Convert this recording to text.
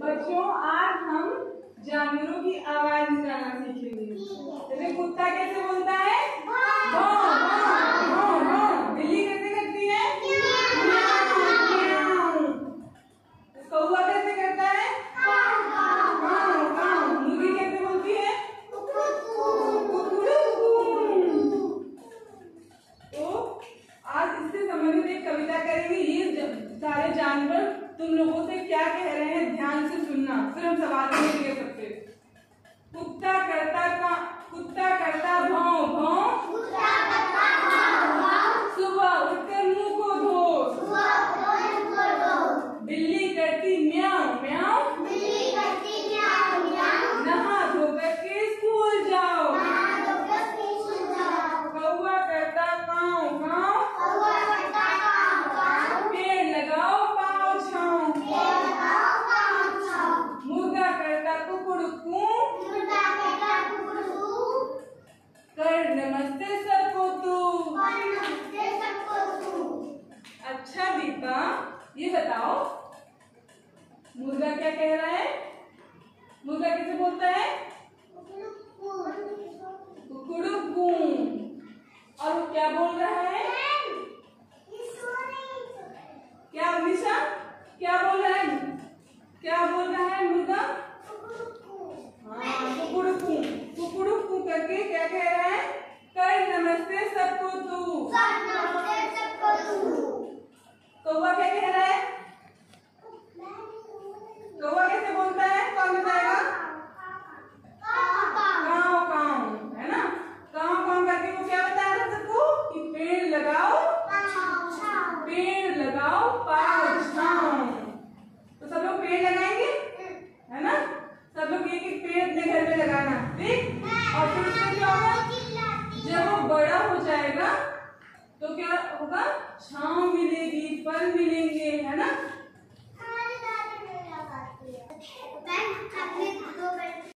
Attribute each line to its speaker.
Speaker 1: बच्चों, आज हम जानवरों की आवाज़ निकालना सीखेंगे। जैसे कुत्ता कैसे बोलता है। बिल्ली कैसे करती है? बोलती है? तो आज कविता करेंगे। ये सारे जानवर तुम लोगों से क्या कह रहे ध्यान से सुनना फिर हम सवाल नहीं दे सकते। करता बताओ। मुर्गा क्या कह रहा है? मुर्गा किसे बोलता है? कुकुड़कू और वो क्या बोल रहा है? क्या निशा क्या बोल रहा है? क्या बोल रहा है मुर्गा हाँ कुकुड़कू कुकुड़कू करके क्या कह रहा है कर नमस्ते सबको तू कौवा क्या कह रहा है कौवा कैसे बोलता है कौन बताएगा काव काव है ना काव काव करके वो क्या बता रहा सबको कि पेड़ लगाओ पेड़ लगाओ पाओ छाओ तो सब लोग पेड़ लगाएँगे है ना सब लोग एक एक पेड़ अपने घर में लगाना ठीक और फिर उसमें क्या होगा जब वो बड़ा जाएगा तो क्या होगा? छाव मिलेगी फल मिलेंगे है ना?